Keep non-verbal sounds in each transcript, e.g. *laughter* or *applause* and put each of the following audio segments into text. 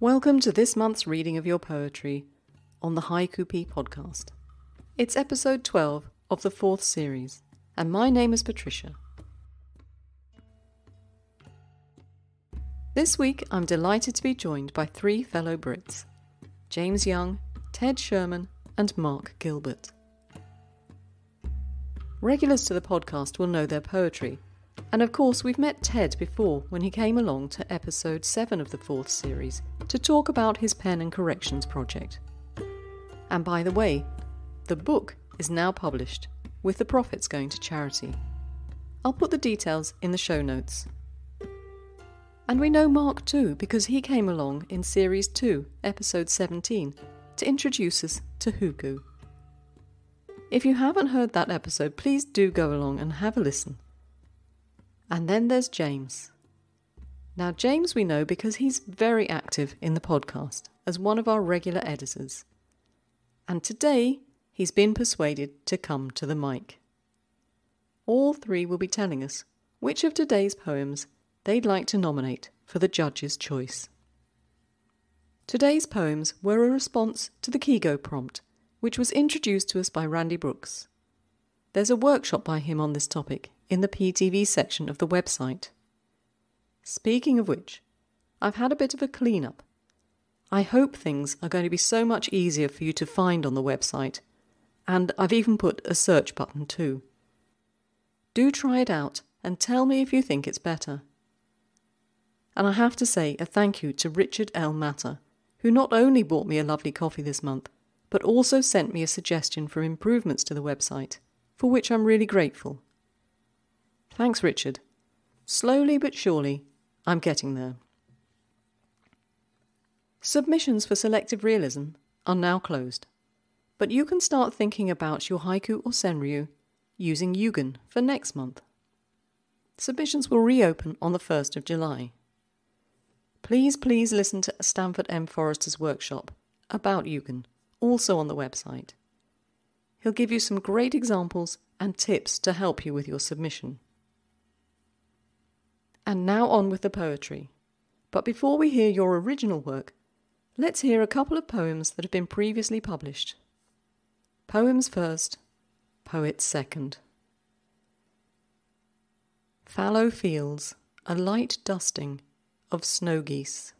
Welcome to this month's reading of your poetry on the Haiku Pea podcast. It's episode 12 of the fourth series, and my name is Patricia. This week I'm delighted to be joined by three fellow Brits James Young, Ted Sherman, and Mark Gilbert. Regulars to the podcast will know their poetry, and of course, we've met Ted before when he came along to episode 7 of the fourth series to talk about his pen and corrections project. And by the way, the book is now published, with the profits going to charity. I'll put the details in the show notes. And we know Mark too, because he came along in Series 2, Episode 17, to introduce us to Huku. If you haven't heard that episode, please do go along and have a listen. And then there's James. Now, James we know because he's very active in the podcast as one of our regular editors. And today, he's been persuaded to come to the mic. All three will be telling us which of today's poems they'd like to nominate for the judge's choice. Today's poems were a response to the Kigo prompt, which was introduced to us by Randy Brooks. There's a workshop by him on this topic in the PTV section of the website. Speaking of which, I've had a bit of a clean-up. I hope things are going to be so much easier for you to find on the website, and I've even put a search button too. Do try it out and tell me if you think it's better. And I have to say a thank you to Richard L. Matter, who not only bought me a lovely coffee this month, but also sent me a suggestion for improvements to the website, for which I'm really grateful. Thanks, Richard. Slowly but surely, I'm getting there. Submissions for selective realism are now closed, but you can start thinking about your haiku or senryu using Yugen for next month. Submissions will reopen on the 1st of July. Please, please listen to Stanford M. Forrester's workshop about Yugen, also on the website. He'll give you some great examples and tips to help you with your submission. And now on with the poetry. But before we hear your original work, let's hear a couple of poems that have been previously published. Poems first, poets second. Fallow Fields, a light dusting of snow geese.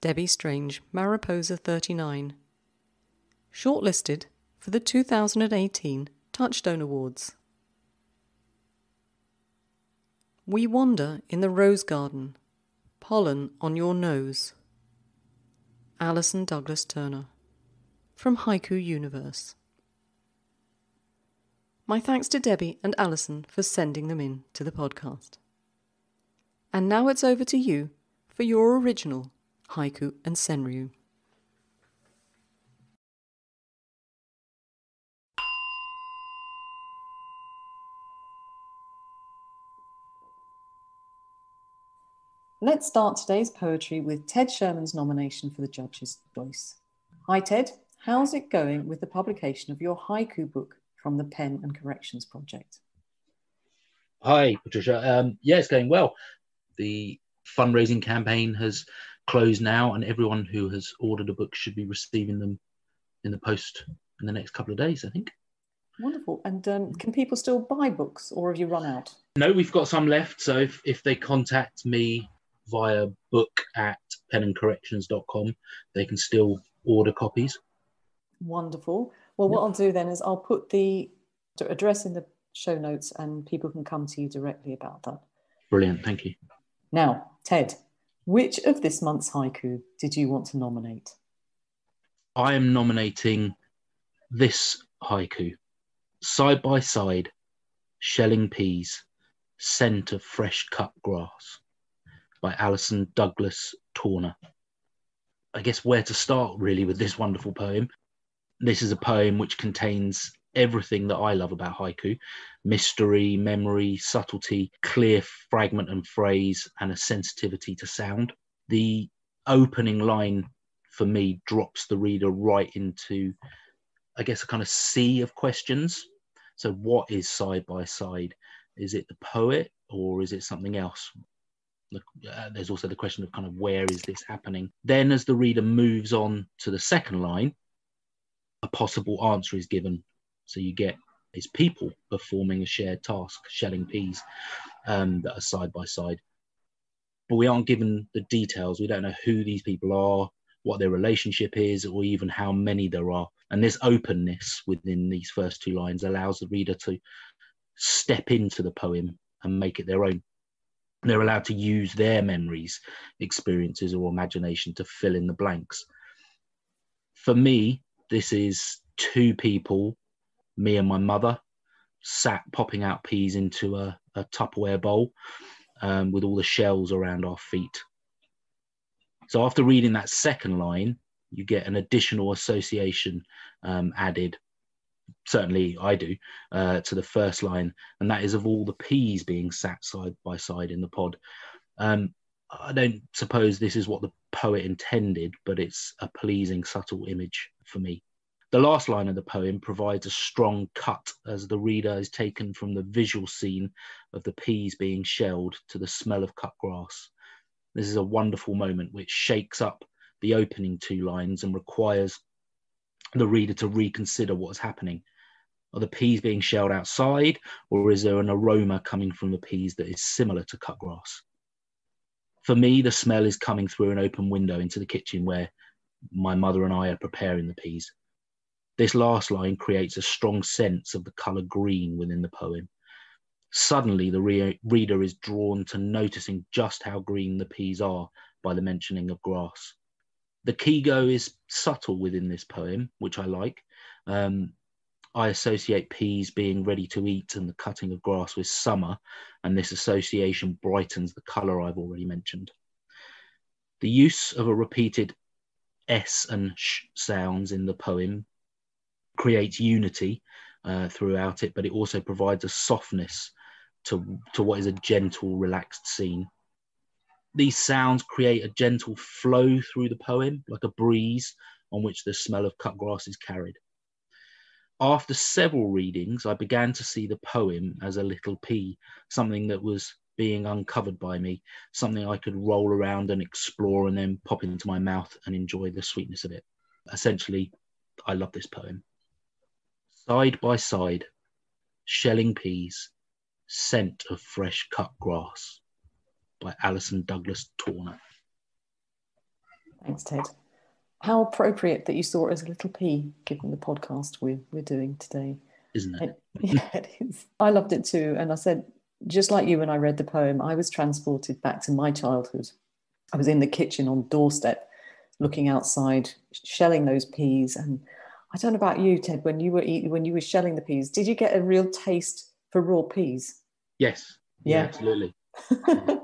Debbie Strange, Mariposa 39. Shortlisted for the 2018 Touchstone Awards. We wander in the rose garden, pollen on your nose. Alison Douglas Turner from Haiku Universe. My thanks to Debbie and Alison for sending them in to the podcast. And now it's over to you for your original haiku and senryu. Let's start today's poetry with Ted Sherman's nomination for the Judge's Choice. Hi, Ted. How's it going with the publication of your haiku book from the Pen and Corrections Project? Hi, Patricia. Um, yeah, it's going well. The fundraising campaign has closed now, and everyone who has ordered a book should be receiving them in the post in the next couple of days, I think. Wonderful. And um, can people still buy books, or have you run out? No, we've got some left. So if, if they contact me via book at penandcorrections.com, they can still order copies. Wonderful. Well, what I'll do then is I'll put the address in the show notes and people can come to you directly about that. Brilliant. Thank you. Now, Ted, which of this month's haiku did you want to nominate? I am nominating this haiku side by side, shelling peas, scent of fresh cut grass by Alison Douglas Turner. I guess where to start really with this wonderful poem. This is a poem which contains everything that I love about haiku mystery, memory, subtlety, clear fragment and phrase, and a sensitivity to sound. The opening line for me drops the reader right into, I guess, a kind of sea of questions. So, what is side by side? Is it the poet or is it something else? Uh, there's also the question of kind of where is this happening. Then, as the reader moves on to the second line, a possible answer is given. So you get is people performing a shared task, shelling peas um, that are side by side. But we aren't given the details. We don't know who these people are, what their relationship is, or even how many there are. And this openness within these first two lines allows the reader to step into the poem and make it their own. They're allowed to use their memories, experiences, or imagination to fill in the blanks. For me, this is two people me and my mother sat popping out peas into a, a Tupperware bowl um, with all the shells around our feet. So after reading that second line, you get an additional association um, added. Certainly, I do uh, to the first line, and that is of all the peas being sat side by side in the pod. Um, I don't suppose this is what the poet intended, but it's a pleasing, subtle image for me. The last line of the poem provides a strong cut as the reader is taken from the visual scene of the peas being shelled to the smell of cut grass. This is a wonderful moment which shakes up the opening two lines and requires the reader to reconsider what's happening. Are the peas being shelled outside, or is there an aroma coming from the peas that is similar to cut grass? For me, the smell is coming through an open window into the kitchen where my mother and I are preparing the peas. This last line creates a strong sense of the colour green within the poem. Suddenly, the re- reader is drawn to noticing just how green the peas are by the mentioning of grass. The Kigo is subtle within this poem, which I like. Um, I associate peas being ready to eat and the cutting of grass with summer, and this association brightens the colour I've already mentioned. The use of a repeated S and sh sounds in the poem creates unity uh, throughout it, but it also provides a softness to, to what is a gentle, relaxed scene. These sounds create a gentle flow through the poem, like a breeze on which the smell of cut grass is carried. After several readings, I began to see the poem as a little pea, something that was being uncovered by me, something I could roll around and explore and then pop into my mouth and enjoy the sweetness of it. Essentially, I love this poem. Side by side, shelling peas, scent of fresh cut grass by Alison Douglas Turner. Thanks, Ted. How appropriate that you saw it as a little pea, given the podcast we're, we're doing today. Isn't it? *laughs* yeah, it is. I loved it too. And I said, just like you, when I read the poem, I was transported back to my childhood. I was in the kitchen on doorstep, looking outside, shelling those peas, and I don't know about you, Ted. When you were eating, when you were shelling the peas, did you get a real taste for raw peas? Yes. Yeah, yeah absolutely. *laughs*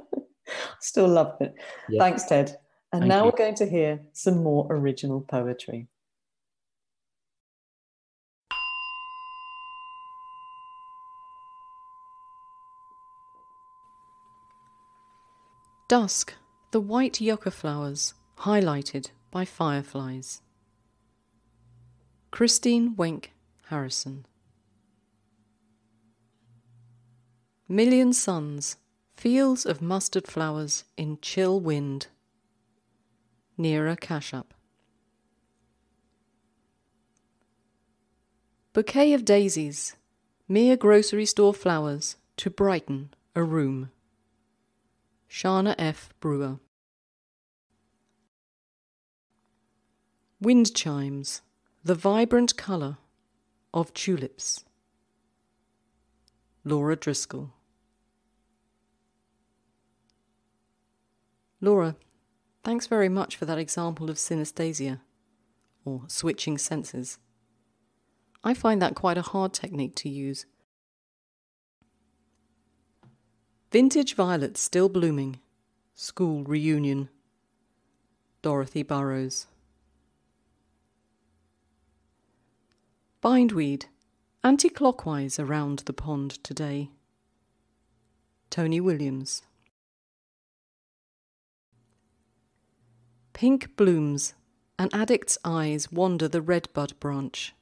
Still loved it. Yeah. Thanks, Ted. And Thank now you. we're going to hear some more original poetry. Dusk, the white yucca flowers, highlighted by fireflies. Christine Wenck Harrison. Million suns, fields of mustard flowers in chill wind. Neera Kashyap. Bouquet of daisies, mere grocery store flowers to brighten a room. Shana F. Brewer. Wind chimes the vibrant colour of tulips. Laura Driscoll. Laura, thanks very much for that example of synesthesia, or switching senses. I find that quite a hard technique to use. Vintage violets still blooming. School reunion. Dorothy Burrows. Bindweed, anti clockwise around the pond today. Tony Williams. Pink blooms, an addict's eyes wander the redbud branch.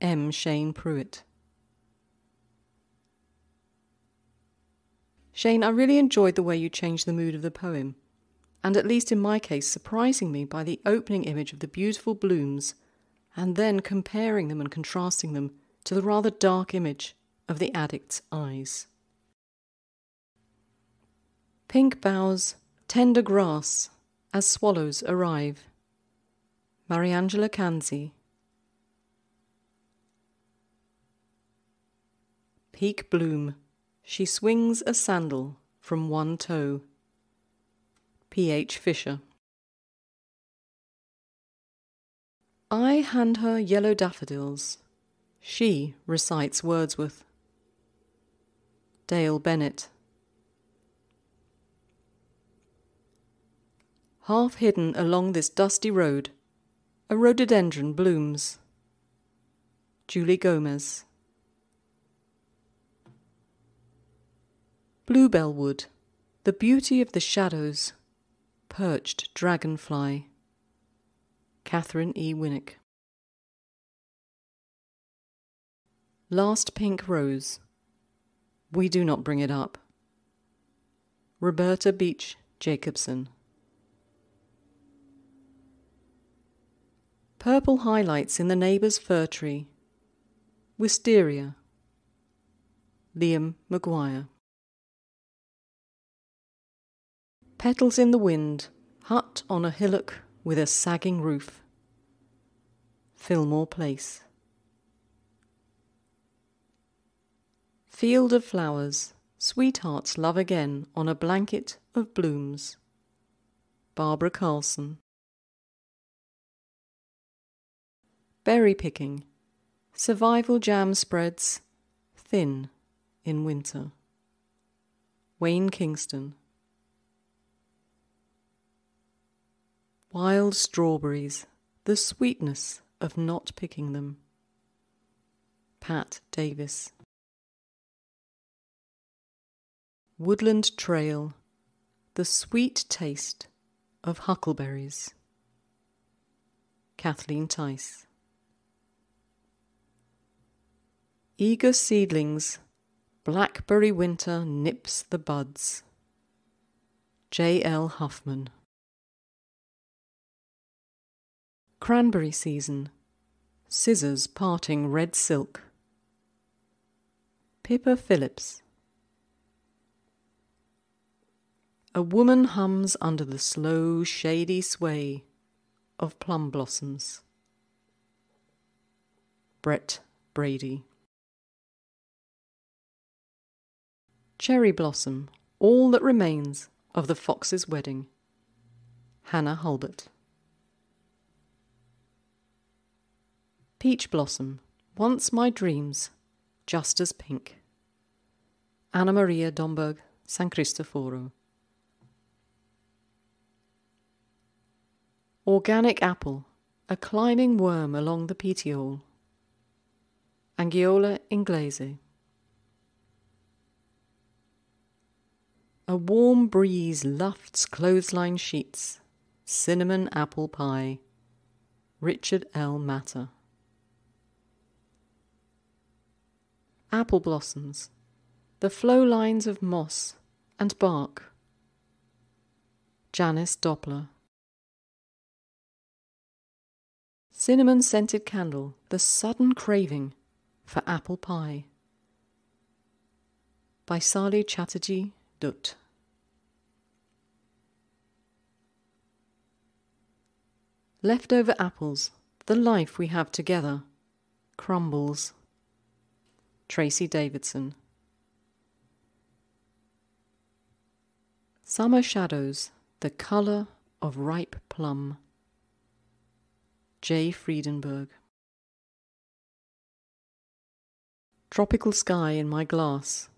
M. Shane Pruitt. Shane, I really enjoyed the way you changed the mood of the poem, and at least in my case, surprising me by the opening image of the beautiful blooms and then comparing them and contrasting them to the rather dark image of the addict's eyes. Pink boughs, tender grass, as swallows arrive. Mariangela Canzi. Peak bloom, she swings a sandal from one toe. P. H. Fisher. I hand her yellow daffodils. She recites Wordsworth. Dale Bennett. Half hidden along this dusty road, a rhododendron blooms. Julie Gomez. Bluebell wood, the beauty of the shadows, perched dragonfly. Catherine E. Winnick. Last Pink Rose. We do not bring it up. Roberta Beach Jacobson. Purple highlights in the neighbour's fir tree. Wisteria. Liam Maguire. Petals in the wind, hut on a hillock with a sagging roof. Fillmore Place. Field of flowers, sweethearts love again on a blanket of blooms. Barbara Carlson. Berry picking, survival jam spreads, thin in winter. Wayne Kingston. Wild strawberries, the sweetness of not picking them. Pat Davis. Woodland Trail, the sweet taste of huckleberries. Kathleen Tice. Eager seedlings, blackberry winter nips the buds. J. L. Huffman. Cranberry season, scissors parting red silk. Pippa Phillips. A woman hums under the slow, shady sway of plum blossoms. Brett Brady. Cherry blossom, all that remains of the fox's wedding. Hannah Hulbert. Peach blossom, once my dreams, just as pink. Anna Maria Domburg, San Cristoforo. Organic apple, a climbing worm along the petiole. Angiola inglese. A warm breeze lufts clothesline sheets. Cinnamon apple pie. Richard L. Matter. Apple blossoms. The flow lines of moss and bark. Janice Doppler. Cinnamon scented candle, the sudden craving for apple pie. By Sally Chatterjee Dutt. Leftover apples, the life we have together, crumbles. Tracy Davidson. Summer shadows, the colour of ripe plum. J. Friedenberg. Tropical sky in my glass.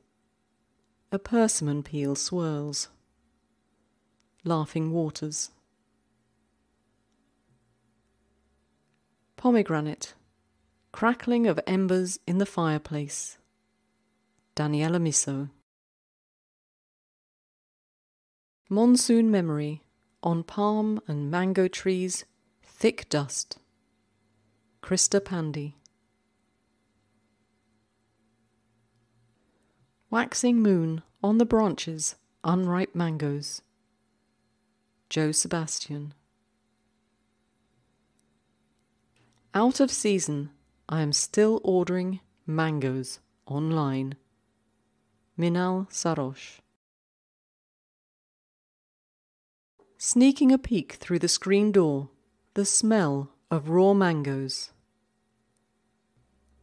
A persimmon peel swirls. Laughing waters. Pomegranate. Crackling of embers in the fireplace. Daniela Misso. Monsoon memory on palm and mango trees Thick Dust. Krista Pandy. Waxing moon on the branches, unripe mangoes. Joe Sebastian. Out of season, I am still ordering mangoes online. Minal Sarosh. Sneaking a peek through the screen door, the smell of raw mangoes.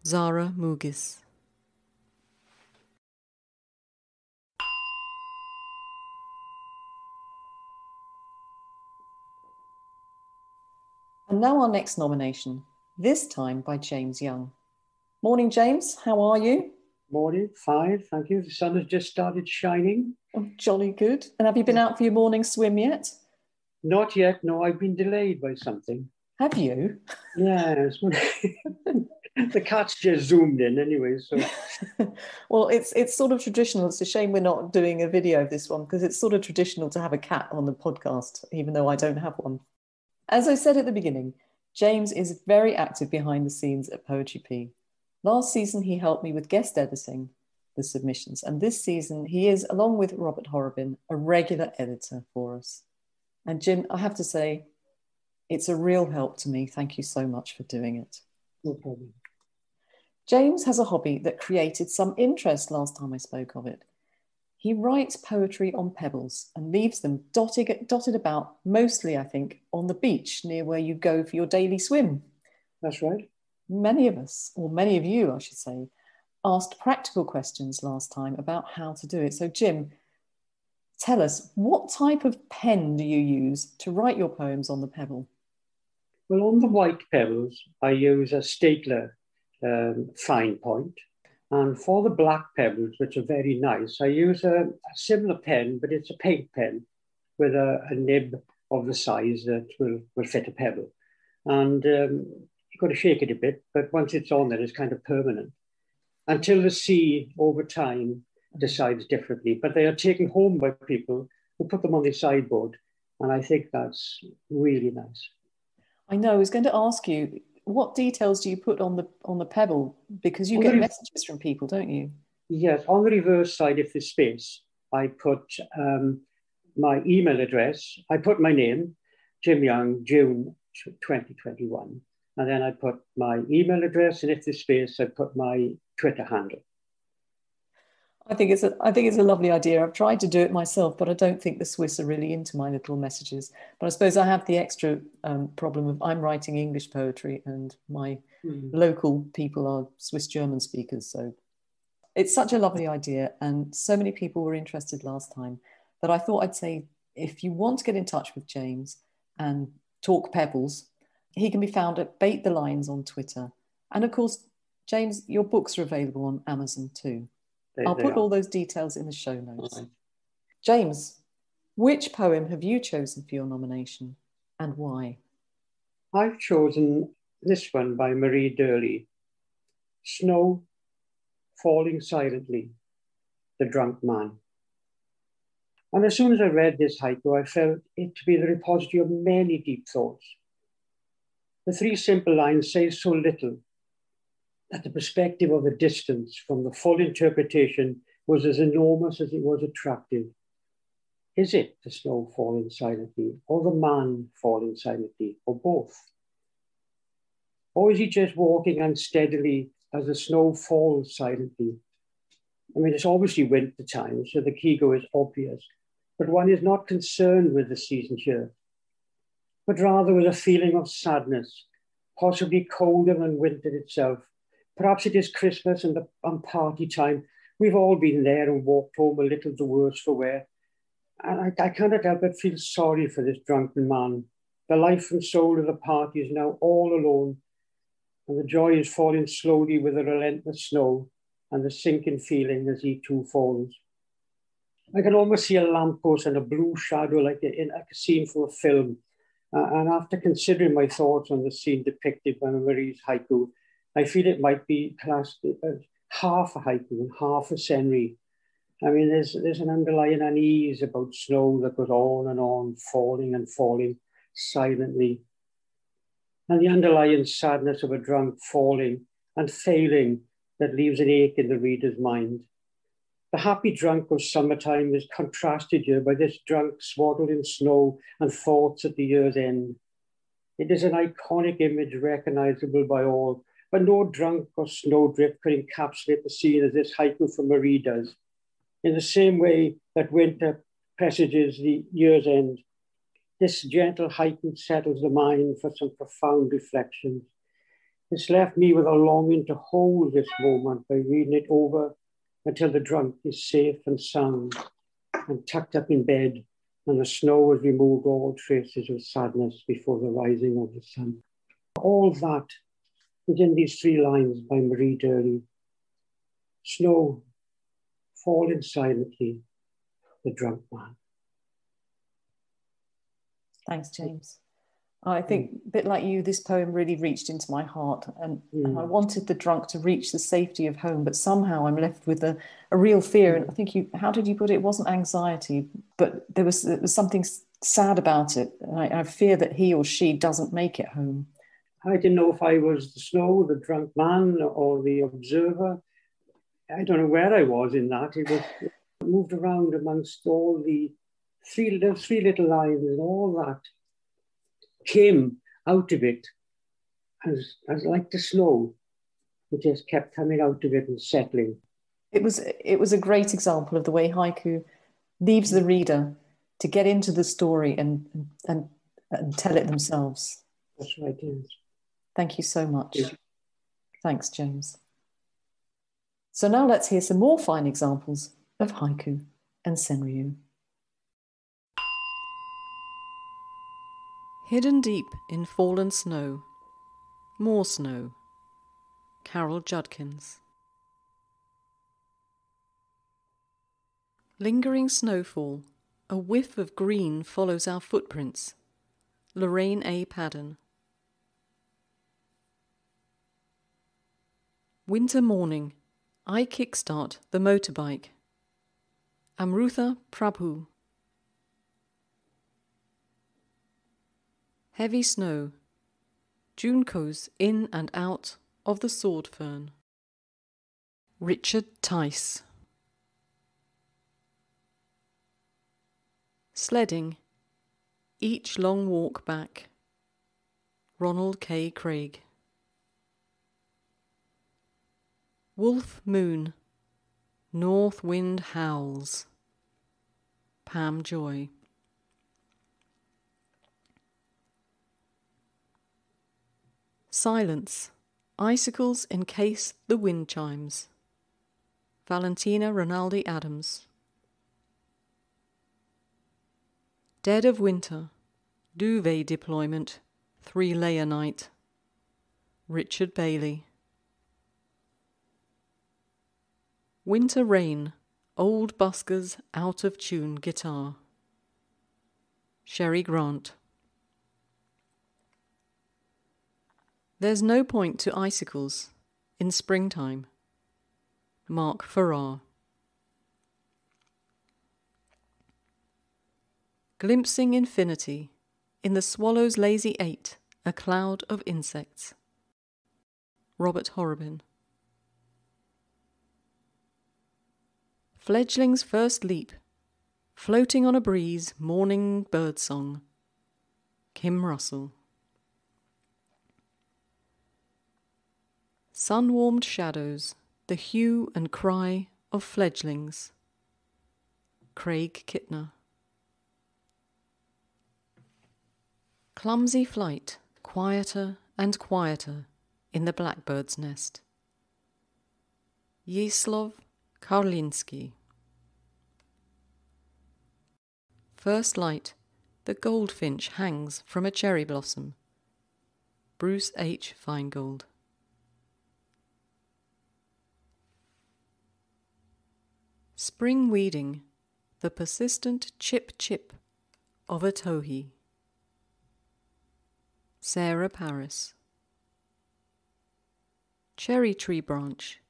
Zara Mugis. And now our next nomination, this time by James Young. Morning, James. How are you? Morning, fine, thank you. The sun has just started shining. Oh, jolly good. And have you been out for your morning swim yet? Not yet, no, I've been delayed by something. Have you? Yes. *laughs* the cat's just zoomed in anyway, so. *laughs* well, it's it's sort of traditional. It's a shame we're not doing a video of this one because it's sort of traditional to have a cat on the podcast, even though I don't have one. As I said at the beginning, James is very active behind the scenes at Poetry Pea. Last season, he helped me with guest editing the submissions, and this season, he is, along with Robert Horobin, a regular editor for us. And Jim, I have to say, it's a real help to me. Thank you so much for doing it. No problem. James has a hobby that created some interest last time I spoke of it. He writes poetry on pebbles and leaves them dotted, dotted about, mostly, I think, on the beach near where you go for your daily swim. That's right. Many of us, or many of you, I should say, asked practical questions last time about how to do it. So, Jim, tell us what type of pen do you use to write your poems on the pebble? Well, on the white pebbles, I use a Staedtler um, fine point. And for the black pebbles, which are very nice, I use a, a similar pen, but it's a paint pen with a, a, nib of the size that will, will fit a pebble. And um, you've got to shake it a bit, but once it's on there, it's kind of permanent. Until the sea over time decides differently. But they are taken home by people who put them on the sideboard. And I think that's really nice. I know. I was going to ask you, what details do you put on the on the pebble? Because you on get the, messages from people, don't you? Yes, on the reverse side, if there's space, I put um, my email address. I put my name, Jim Young, June 2021, and then I put my email address, and if there's space, I put my Twitter handle. I think it's a I think it's a lovely idea. I've tried to do it myself, but I don't think the Swiss are really into my little messages. But I suppose I have the extra um, problem of I'm writing English poetry, and my mm. local people are Swiss German speakers. So it's such a lovely idea, and so many people were interested last time that I thought I'd say if you want to get in touch with James and talk pebbles, he can be found at Bait the Lines on Twitter, and of course, James, your books are available on Amazon too. They, I'll they put are. all those details in the show notes. Right. James, which poem have you chosen for your nomination and why? I've chosen this one by Marie Durley Snow Falling Silently, The Drunk Man. And as soon as I read this haiku, I felt it to be the repository of many deep thoughts. The three simple lines say so little, that the perspective of a distance from the full interpretation was as enormous as it was attractive. Is it the snow falling silently, or the man falling silently, or both? Or is he just walking unsteadily as the snow falls silently? I mean, it's obviously winter time, so the Kigo is obvious, but one is not concerned with the season here, but rather with a feeling of sadness, possibly colder than winter itself, Perhaps it is Christmas and, the, and party time. We've all been there and walked home a little the worse for wear. And I, I cannot help but feel sorry for this drunken man. The life and soul of the party is now all alone, and the joy is falling slowly with the relentless snow and the sinking feeling as he too falls. I can almost see a lamppost and a blue shadow like a, in, like a scene from a film. Uh, and after considering my thoughts on the scene depicted by Marie's haiku, I feel it might be classed as uh, half a haiku and half a senryu. I mean, there's, there's an underlying unease about snow that goes on and on, falling and falling silently. And the underlying sadness of a drunk falling and failing that leaves an ache in the reader's mind. The happy drunk of summertime is contrasted here by this drunk swaddled in snow and thoughts at the year's end. It is an iconic image recognizable by all, but no drunk or snowdrift could encapsulate the scene as this haiku from Marie does. In the same way that winter presages the year's end, this gentle haiku settles the mind for some profound reflections. It's left me with a longing to hold this moment by reading it over until the drunk is safe and sound and tucked up in bed and the snow has removed all traces of sadness before the rising of the sun. All that is in these three lines by Marie Durley. Snow, falling silently, the drunk man. Thanks, James. I think, a bit like you, this poem really reached into my heart, and, mm. and, I wanted the drunk to reach the safety of home, but somehow I'm left with a, a real fear. And I think you, how did you put it? It wasn't anxiety, but there was there was something sad about it. I, I fear that he or she doesn't make it home. I didn't know if I was the snow, the drunk man, or the observer. I don't know where I was in that. It was moved around amongst all the three, the three little lines and all that came out of it as, as like the snow. It just kept coming out of it and settling. It was it was a great example of the way haiku leaves the reader to get into the story and and, and tell it themselves. That's right, yes. Thank you so much. Thanks, James. So now let's hear some more fine examples of haiku and senryu. Hidden deep in fallen snow, more snow. Carol Judkins. Lingering snowfall, a whiff of green follows our footprints. Lorraine A. Padden. Winter morning, I kickstart the motorbike. Amrutha Prabhu. Heavy snow. Juncos in and out of the sword fern. Richard Tice. Sledding. Each long walk back. Ronald K. Craig. Wolf Moon. North Wind Howls. Pam Joy. Silence. Icicles encase the wind chimes. Valentina Rinaldi Adams. Dead of Winter. Duvet Deployment. Three Layer Night. Richard Bailey. Winter Rain. Old Buskers Out of Tune Guitar. Sherry Grant. There's no point to icicles in springtime. Mark Farrar. Glimpsing infinity, in the swallow's lazy eight, a cloud of insects. Robert Horrobin. Fledgling's first leap, floating on a breeze, morning birdsong. Kim Russell. Sun warmed shadows, the hue and cry of fledglings. Craig Kittner. Clumsy flight, quieter and quieter in the blackbird's nest. Yislov Karlinsky. First light, the goldfinch hangs from a cherry blossom. Bruce H. Feingold. Spring weeding, the persistent chip chip of a towhee. Sarah Paris. Cherry tree branch,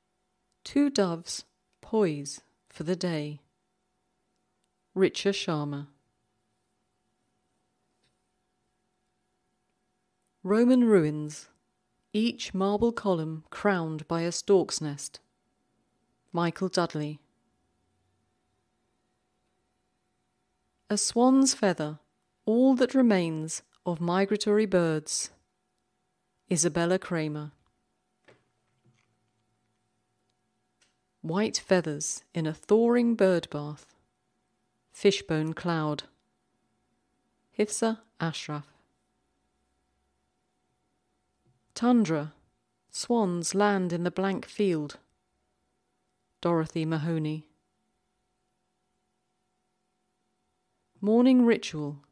two doves Poise for the Day. Richa Sharma. Roman ruins, each marble column crowned by a stork's nest. Michael Dudley. A swan's feather, all that remains of migratory birds. Isabella Kramer. White feathers in a thawing bird bath. Fishbone cloud. Hifsa Ashraf. Tundra. Swans land in the blank field. Dorothy Mahoney. Morning ritual.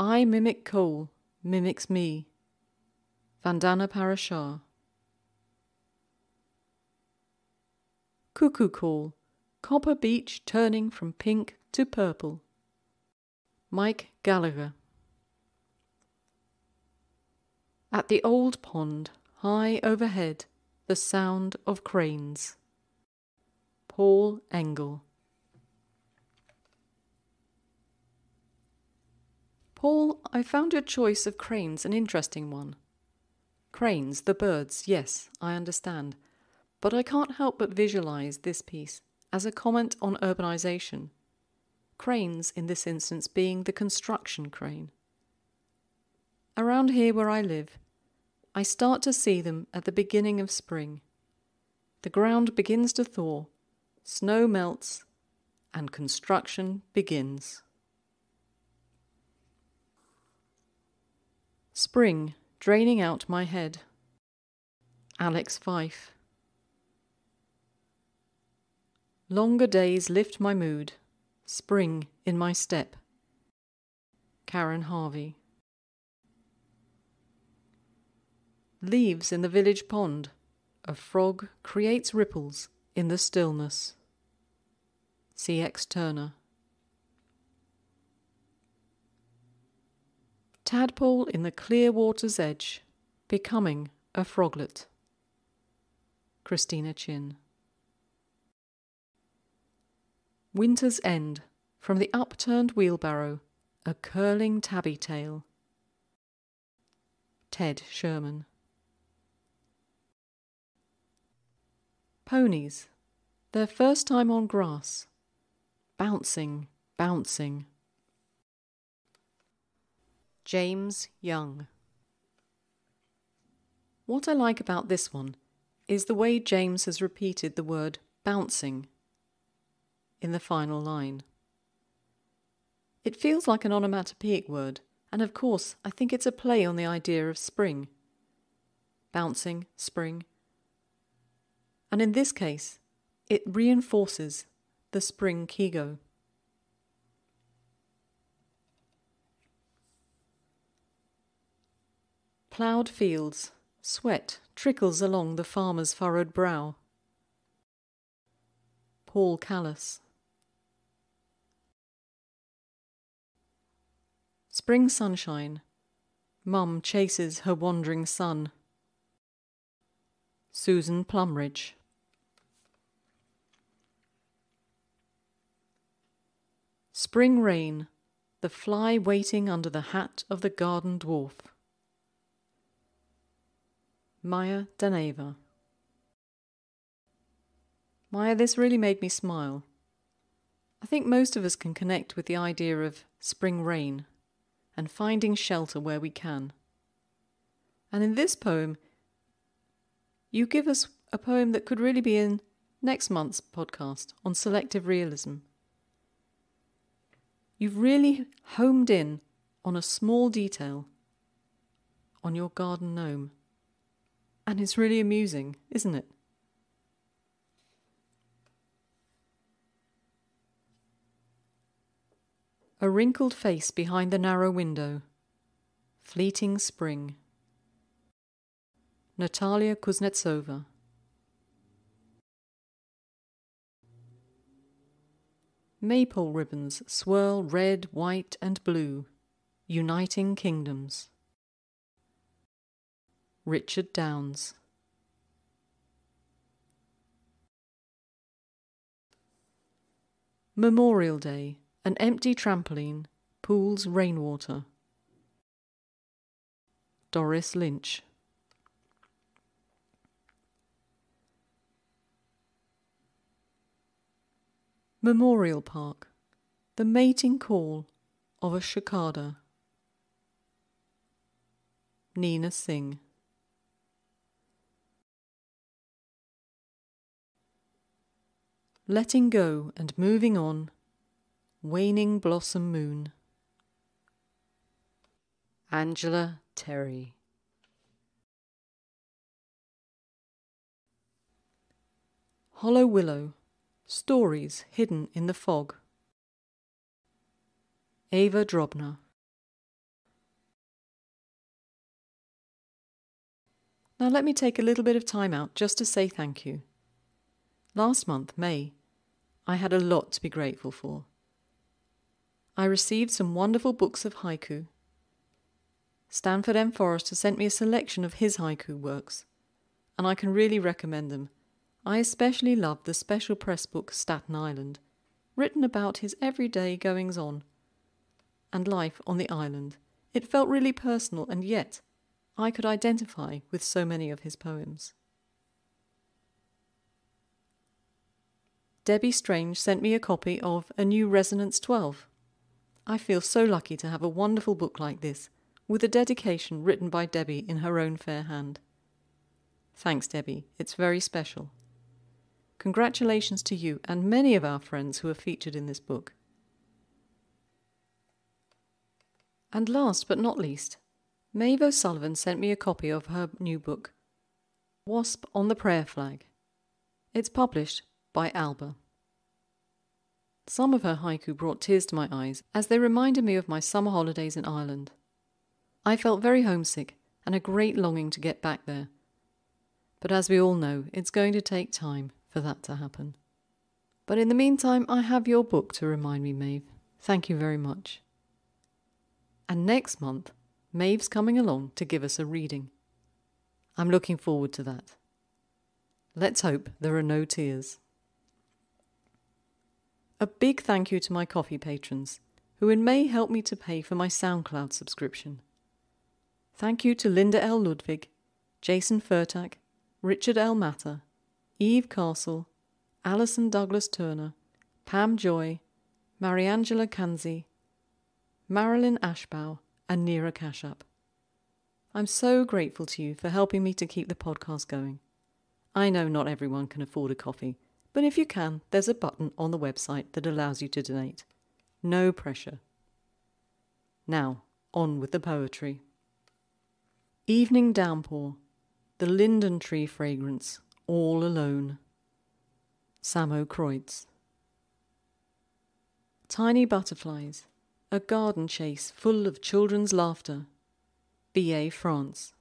I mimic koel, mimics me. Vandana Parashar. Cuckoo call. Copper beech turning from pink to purple. Mike Gallagher. At the old pond, high overhead, the sound of cranes. Paul Engel. Paul, I found your choice of cranes an interesting one. Cranes, the birds, yes, I understand, but I can't help but visualize this piece as a comment on urbanization. Cranes, in this instance, being the construction crane. Around here where I live, I start to see them at the beginning of spring. The ground begins to thaw, snow melts, and construction begins. Spring draining out my head. Alex Fife. Longer days lift my mood, spring in my step. Karen Harvey. Leaves in the village pond. A frog creates ripples in the stillness. C.X. Turner. Tadpole in the clear water's edge, becoming a froglet. Christina Chin. Winter's End, from the upturned wheelbarrow, a curling tabby tail. Ted Sherman. Ponies, their first time on grass, bouncing, bouncing. James Young. What I like about this one is the way James has repeated the word bouncing in the final line. It feels like an onomatopoeic word, and of course, I think it's a play on the idea of spring. Bouncing, spring. And in this case, it reinforces the spring Kigo. Ploughed fields, sweat trickles along the farmer's furrowed brow. Paul Callis. Spring sunshine. Mum chases her wandering son. Susan Plumridge. Spring rain, the fly waiting under the hat of the garden dwarf. Maya Daneva. Maya, this really made me smile. I think most of us can connect with the idea of spring rain and finding shelter where we can. And in this poem, you give us a poem that could really be in next month's podcast on selective realism. You've really homed in on a small detail on your garden gnome. And it's really amusing, isn't it? A wrinkled face behind the narrow window. Fleeting spring. Natalia Kuznetsova. Maple ribbons swirl red, white, and blue, uniting kingdoms. Richard Downs. Memorial Day, an empty trampoline, pools rainwater. Doris Lynch. Memorial Park, the mating call of a cicada. Nina Singh. Letting go and moving on, waning blossom moon. Angela Terry. Hollow Willow Stories Hidden in the Fog. Ava Drobner. Now, let me take a little bit of time out just to say thank you. Last month, May, I had a lot to be grateful for. I received some wonderful books of haiku. Stanford M. Forrester sent me a selection of his haiku works, and I can really recommend them. I especially love the special press book Staten Island, written about his everyday goings on and life on the island. It felt really personal, and yet I could identify with so many of his poems. Debbie Strange sent me a copy of A New Resonance 12. I feel so lucky to have a wonderful book like this, with a dedication written by Debbie in her own fair hand. Thanks, Debbie. It's very special. Congratulations to you and many of our friends who are featured in this book. And last but not least, Maeve O'Sullivan sent me a copy of her new book, Wasp on the Prayer Flag. It's published by Alba. Some of her haiku brought tears to my eyes as they reminded me of my summer holidays in Ireland. I felt very homesick and a great longing to get back there. But as we all know, it's going to take time for that to happen. But in the meantime, I have your book to remind me, Maeve. Thank you very much. And next month, Maeve's coming along to give us a reading. I'm looking forward to that. Let's hope there are no tears. A big thank you to my coffee patrons, who in May helped me to pay for my SoundCloud subscription. Thank you to Linda L. Ludwig, Jason Furtak, Richard L. Matta, Eve Castle, Alison Douglas Turner, Pam Joy, Mariangela Canzi, Marilyn Ashbaugh, and Nira Kashup. I'm so grateful to you for helping me to keep the podcast going. I know not everyone can afford a coffee, but if you can, there's a button on the website that allows you to donate. No pressure. Now, on with the poetry. Evening downpour, the linden tree fragrance, all alone. Samo Kreutz. Tiny butterflies, a garden chase full of children's laughter. B.A. France.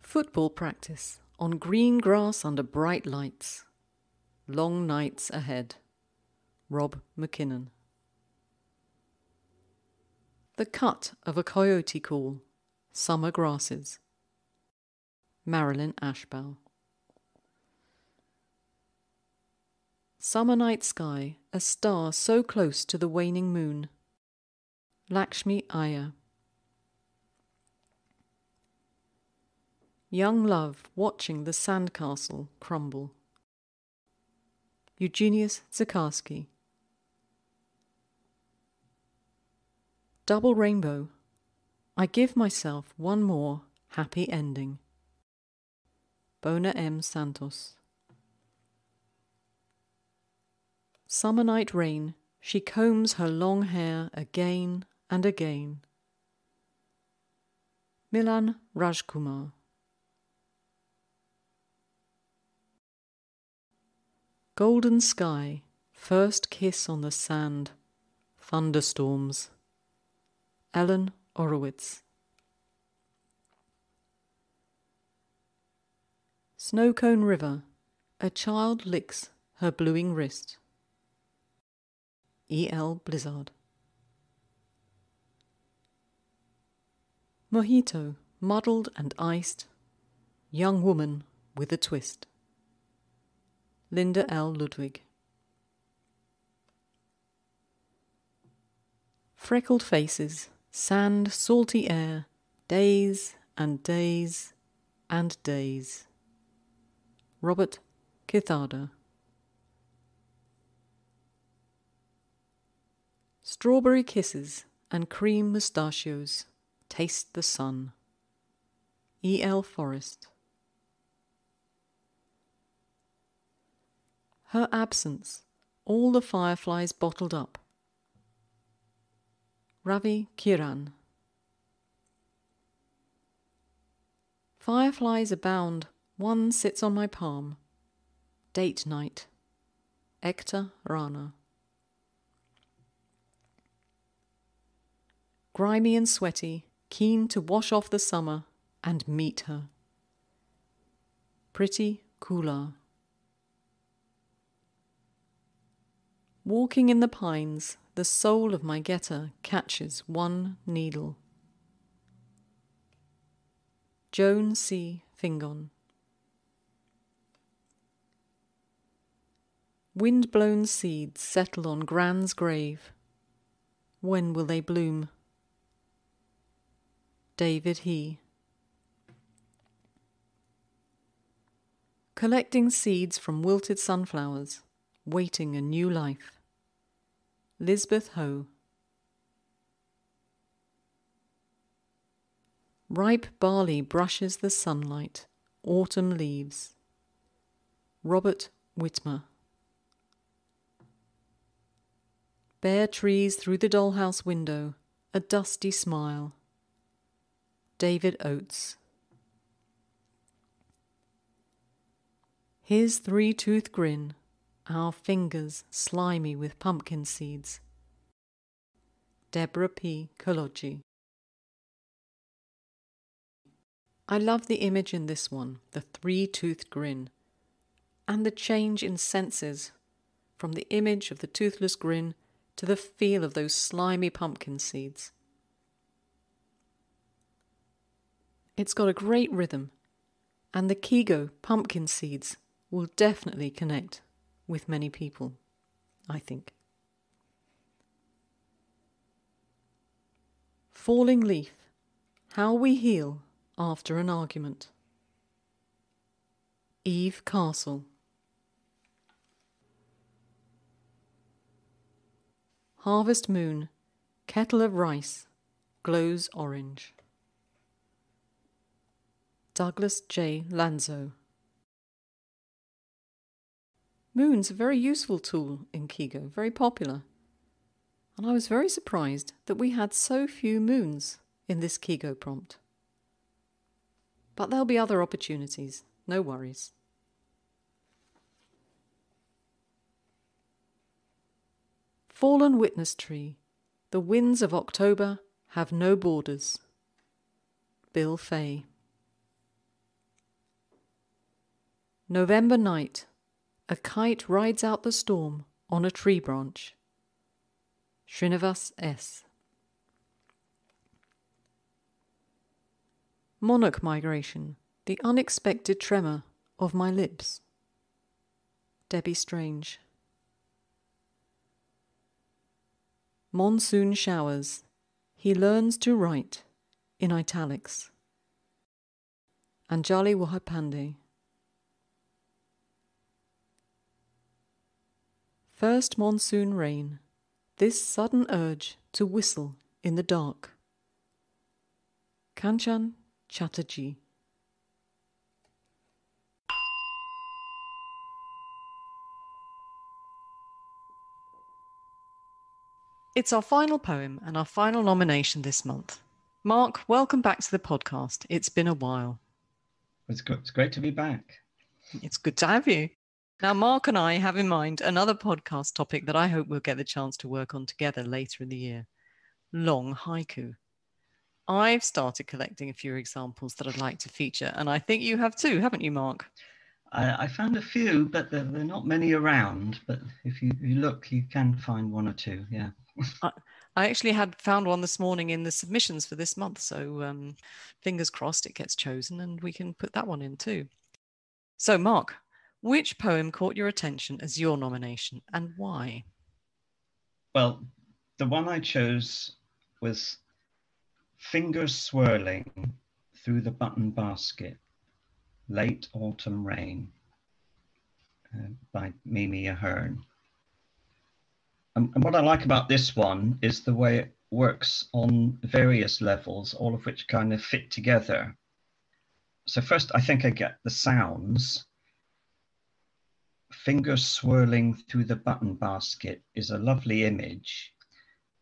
Football practice on green grass under bright lights. Long nights ahead. Rob McKinnon. The cut of a coyote call. Summer grasses. Marilyn Ashbell. Summer night sky, a star so close to the waning moon. Lakshmi Iyer. Young love watching the sandcastle crumble. Eugenius Zakarski. Double rainbow. I give myself one more happy ending. Bona M. Santos. Summer night rain, she combs her long hair again and again. Milan Rajkumar. Golden sky, first kiss on the sand, thunderstorms. Ellen Orowitz. Snowcone River, a child licks her bluing wrist. E. L. Blizzard. Mojito, muddled and iced. Young woman with a twist. Linda L. Ludwig. Freckled faces, sand, salty air, days and days and days. Robert Kithardo. Strawberry kisses and cream mustachios taste the sun. E. L. Forrest. Her absence, all the fireflies bottled up. Ravi Kiran. Fireflies abound, one sits on my palm. Date night. Ekta Rana. Grimy and sweaty, keen to wash off the summer and meet her. Pretty Kula. Walking in the pines, the sole of my geta catches one needle. Joan C. Fingon. Wind-blown seeds settle on Gran's grave. When will they bloom? David He. Collecting seeds from wilted sunflowers, waiting a new life. Lisbeth Ho. Ripe barley brushes the sunlight, autumn leaves. Robert Whitmer. Bare trees through the dollhouse window, a dusty smile. David Oates. His three tooth grin, our fingers slimy with pumpkin seeds. Deborah P. Kolodji. I love the image in this one, the three toothed grin, and the change in senses from the image of the toothless grin to the feel of those slimy pumpkin seeds. It's got a great rhythm, and the Kigo pumpkin seeds will definitely connect with many people, I think. Falling Leaf How We Heal after an argument. Eve Castle. Harvest moon, kettle of rice, glows orange. Douglas J. Lanzo. Moon's a very useful tool in Kigo, very popular. And I was very surprised that we had so few moons in this Kigo prompt. But there'll be other opportunities, no worries. Fallen Witness Tree, the winds of October have no borders. Bill Fay. November night, a kite rides out the storm on a tree branch. Srinivas S. Monarch migration, the unexpected tremor of my lips. Debbie Strange. Monsoon showers, he learns to write in italics. Anjali Warhadpande. First monsoon rain, this sudden urge to whistle in the dark. Kanchan Chatterjee. It's our final poem and our final nomination this month. Mark, welcome back to the podcast. It's been a while. It's, good. it's great to be back. It's good to have you. Now, Mark and I have in mind another podcast topic that I hope we'll get the chance to work on together later in the year long haiku. I've started collecting a few examples that I'd like to feature, and I think you have too, haven't you, Mark? I, I found a few, but there, there, are not many around. But if you, you look, you can find one or two. Yeah. I, I, actually had found one this morning in the submissions for this month, so um, fingers crossed it gets chosen, and we can put that one in too. So, Mark, which poem caught your attention as your nomination, and why? Well, the one I chose was Fingers swirling through the button basket, late autumn rain uh, by Mimi Ahern. And, and what I like about this one is the way it works on various levels, all of which kind of fit together. So first, I think I get the sounds. Fingers swirling through the button basket is a lovely image.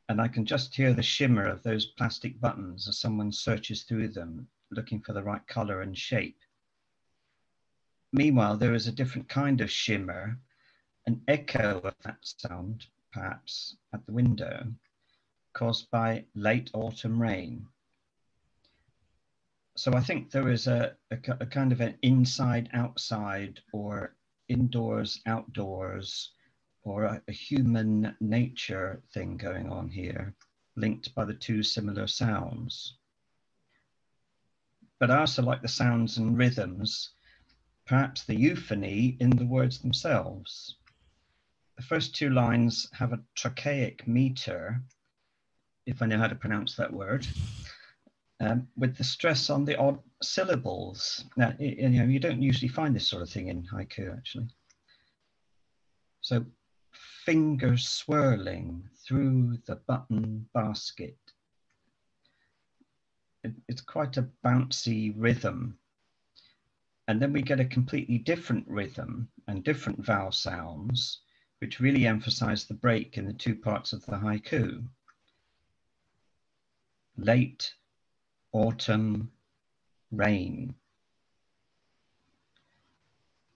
And I can just hear the shimmer of those plastic buttons as someone searches through them, looking for the right color and shape. Meanwhile, there is a different kind of shimmer, an echo of that sound, perhaps, at the window, caused by late autumn rain. So I think there is a, a, a kind of an inside outside or indoors outdoors or a, a, human nature thing going on here, linked by the two similar sounds. But I also like the sounds and rhythms, perhaps the euphony in the words themselves. The first two lines have a trochaic meter, if I know how to pronounce that word, um, with the stress on the odd syllables. Now, you know, you don't usually find this sort of thing in haiku, actually. So, fingers swirling through the button basket. It, it's quite a bouncy rhythm. And then we get a completely different rhythm and different vowel sounds, which really emphasize the break in the two parts of the haiku. Late autumn rain.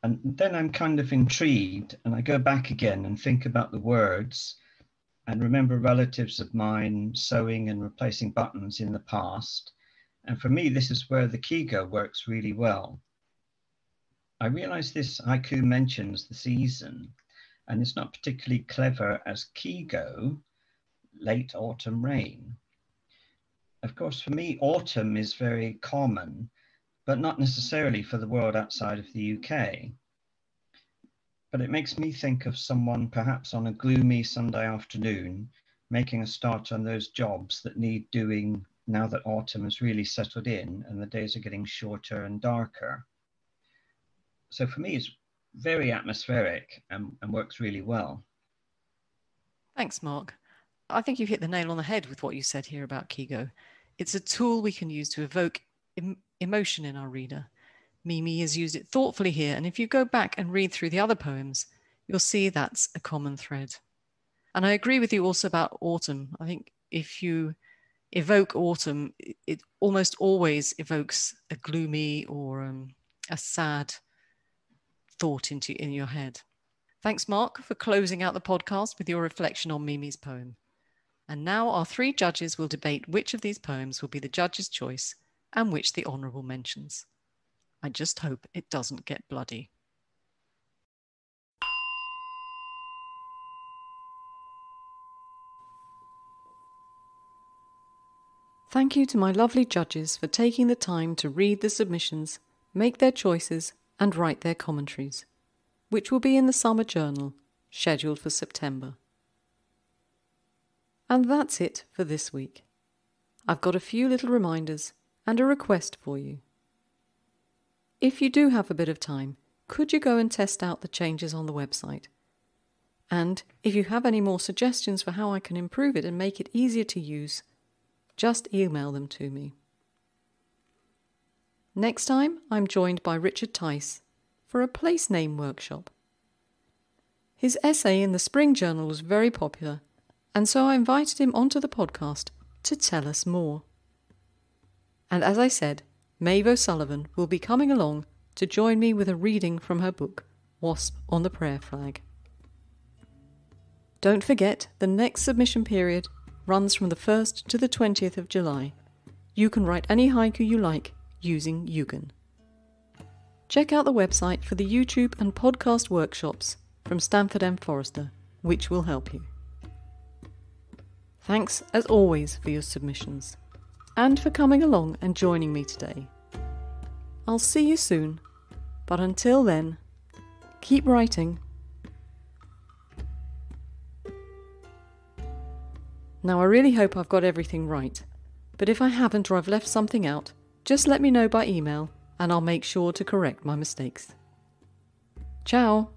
And then I'm kind of intrigued and I go back again and think about the words and remember relatives of mine sewing and replacing buttons in the past. And for me, this is where the Kigo works really well. I realize this haiku mentions the season and it's not particularly clever as Kigo, late autumn rain. Of course, for me, autumn is very common, but not necessarily for the world outside of the UK. But it makes me think of someone perhaps on a gloomy Sunday afternoon making a start on those jobs that need doing now that autumn has really settled in and the days are getting shorter and darker. So for me, it's very atmospheric and, and works really well. Thanks, Mark. I think you've hit the nail on the head with what you said here about Kigo. It's a tool we can use to evoke em- emotion in our reader. Mimi has used it thoughtfully here, and if you go back and read through the other poems, you'll see that's a common thread. And I agree with you also about autumn. I think if you evoke autumn, it almost always evokes a gloomy or um, a sad thought into in your head. Thanks, Mark, for closing out the podcast with your reflection on Mimi's poem. And now our three judges will debate which of these poems will be the judge's choice and which the honourable mentions. I just hope it doesn't get bloody. Thank you to my lovely judges for taking the time to read the submissions, make their choices, and write their commentaries, which will be in the Summer Journal, scheduled for September. And that's it for this week. I've got a few little reminders and a request for you. If you do have a bit of time, could you go and test out the changes on the website? And if you have any more suggestions for how I can improve it and make it easier to use, just email them to me. Next time, I'm joined by Richard Tice for a place name workshop. His essay in the Spring Journal was very popular and so I invited him onto the podcast to tell us more. And as I said, Maeve O'Sullivan will be coming along to join me with a reading from her book, Wasp on the Prayer Flag. Don't forget, the next submission period runs from the 1st to the 20th of July. You can write any haiku you like using Yugen. Check out the website for the YouTube and podcast workshops from Stanford M. Forrester, which will help you. Thanks, as always, for your submissions and for coming along and joining me today. I'll see you soon, but until then, keep writing. Now, I really hope I've got everything right, but if I haven't or I've left something out, just let me know by email and I'll make sure to correct my mistakes. Ciao!